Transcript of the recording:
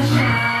sunshine.